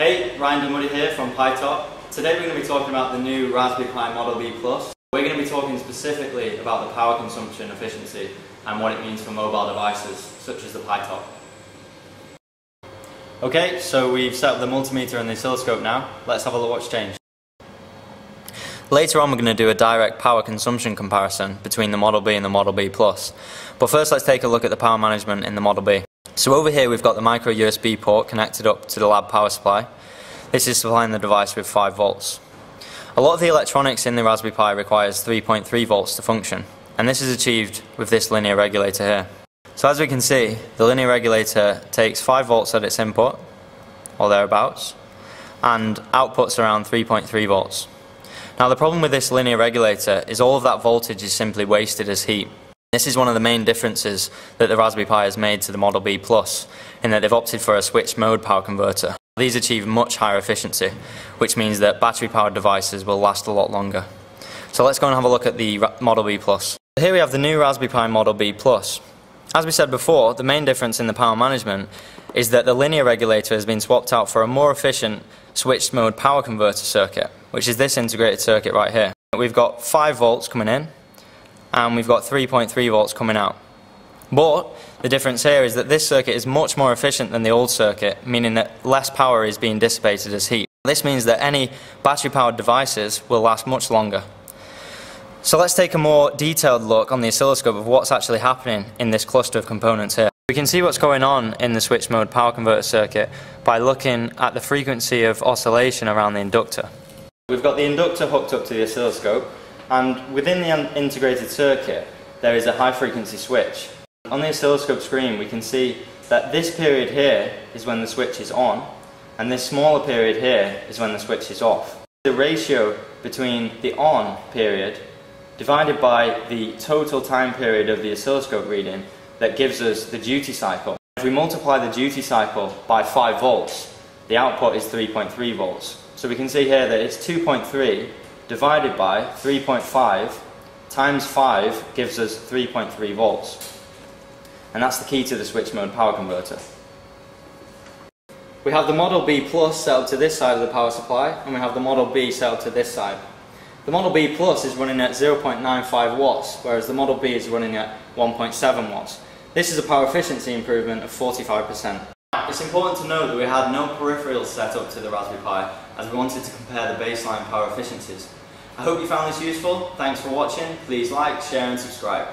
Hey, Ryan Dunwoody here from Pi-Top. Today we're going to be talking about the new Raspberry Pi Model B Plus. We're going to be talking specifically about the power consumption efficiency and what it means for mobile devices such as the Pi-Top. Okay, so we've set up the multimeter and the oscilloscope now. Let's have a look what's changed. Later on we're going to do a direct power consumption comparison between the Model B and the Model B Plus. But first let's take a look at the power management in the Model B. So over here we've got the micro USB port connected up to the lab power supply. This is supplying the device with 5 volts. A lot of the electronics in the Raspberry Pi requires 3.3 volts to function, and this is achieved with this linear regulator here. So as we can see, the linear regulator takes 5 volts at its input, or thereabouts, and outputs around 3.3 volts. Now the problem with this linear regulator is all of that voltage is simply wasted as heat. This is one of the main differences that the Raspberry Pi has made to the Model B Plus, in that they've opted for a switched mode power converter. These achieve much higher efficiency, which means that battery powered devices will last a lot longer. So let's go and have a look at the Model B Plus. Here we have the new Raspberry Pi Model B Plus. As we said before, the main difference in the power management is that the linear regulator has been swapped out for a more efficient switched mode power converter circuit, which is this integrated circuit right here. We've got 5 volts coming in, and we've got 3.3 volts coming out. But the difference here is that this circuit is much more efficient than the old circuit, meaning that less power is being dissipated as heat. This means that any battery powered devices will last much longer. So let's take a more detailed look on the oscilloscope of what's actually happening in this cluster of components here. We can see what's going on in the switch mode power converter circuit by looking at the frequency of oscillation around the inductor. We've got the inductor hooked up to the oscilloscope and within the integrated circuit there is a high frequency switch. On the oscilloscope screen we can see that this period here is when the switch is on and this smaller period here is when the switch is off. The ratio between the on period divided by the total time period of the oscilloscope reading that gives us the duty cycle. If we multiply the duty cycle by 5 volts, the output is 3.3 volts. So we can see here that it's 2.3 divided by 3.5 times 5 gives us 3.3 volts. And that's the key to the switch mode power converter. We have the Model B Plus set up to this side of the power supply, and we have the Model B set up to this side. The Model B Plus is running at 0.95 watts, whereas the Model B is running at 1.7 watts. This is a power efficiency improvement of 45%. It's important to note that we had no peripherals set up to the Raspberry Pi, as we wanted to compare the baseline power efficiencies. I hope you found this useful. Thanks for watching. Please like, share and subscribe.